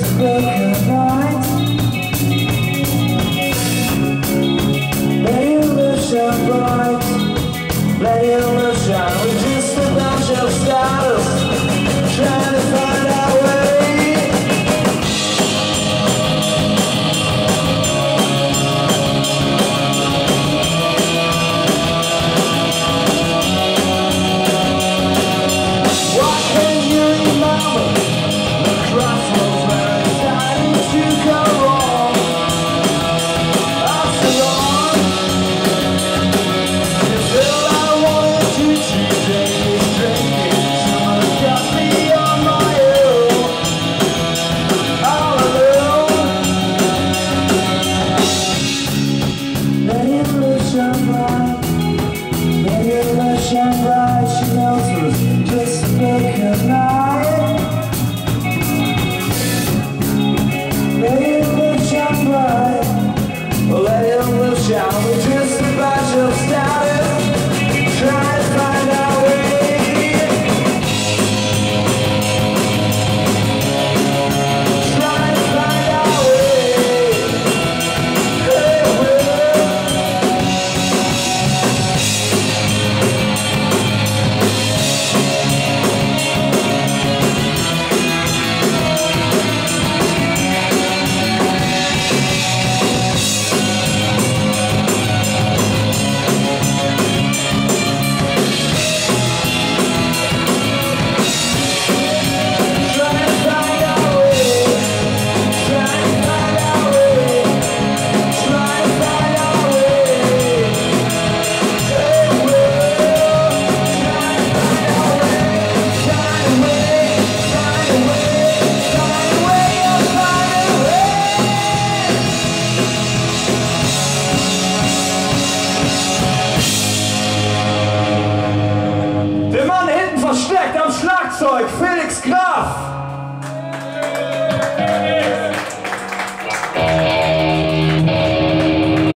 is broken shine bright. Maybe the light shine bright. She knows us just bit